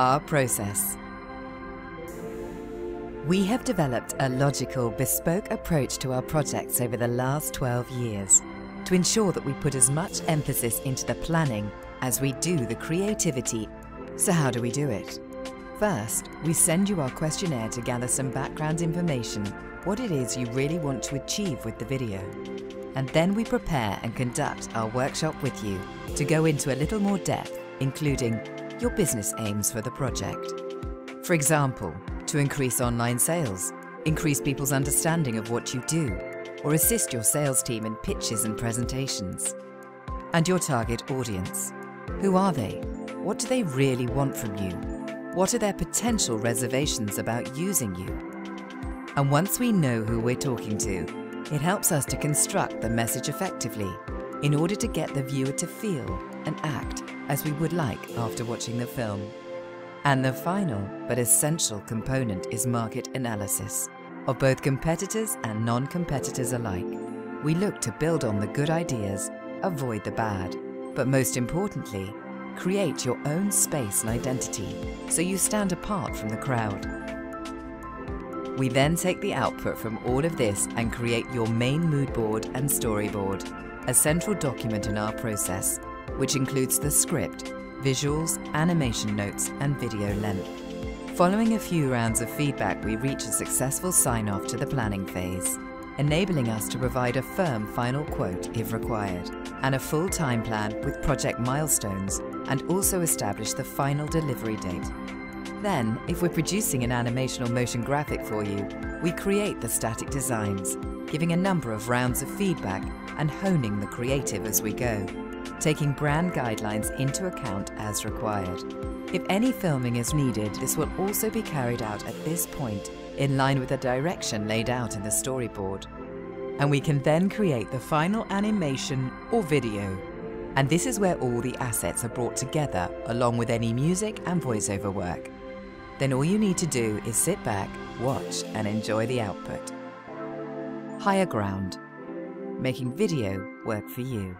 Our process. We have developed a logical, bespoke approach to our projects over the last 12 years to ensure that we put as much emphasis into the planning as we do the creativity. So how do we do it? First, we send you our questionnaire to gather some background information, what it is you really want to achieve with the video. And then we prepare and conduct our workshop with you to go into a little more depth, including your business aims for the project. For example, to increase online sales, increase people's understanding of what you do, or assist your sales team in pitches and presentations. And your target audience. Who are they? What do they really want from you? What are their potential reservations about using you? And once we know who we're talking to, it helps us to construct the message effectively in order to get the viewer to feel and act as we would like after watching the film. And the final but essential component is market analysis of both competitors and non-competitors alike. We look to build on the good ideas, avoid the bad, but most importantly, create your own space and identity so you stand apart from the crowd. We then take the output from all of this and create your main mood board and storyboard, a central document in our process, which includes the script, visuals, animation notes, and video length. Following a few rounds of feedback, we reach a successful sign-off to the planning phase, enabling us to provide a firm final quote if required, and a full time plan with project milestones, and also establish the final delivery date. Then, if we're producing an animation or motion graphic for you, we create the static designs, giving a number of rounds of feedback and honing the creative as we go taking brand guidelines into account as required. If any filming is needed, this will also be carried out at this point in line with the direction laid out in the storyboard. And we can then create the final animation or video. And this is where all the assets are brought together along with any music and voiceover work. Then all you need to do is sit back, watch and enjoy the output. Higher Ground, making video work for you.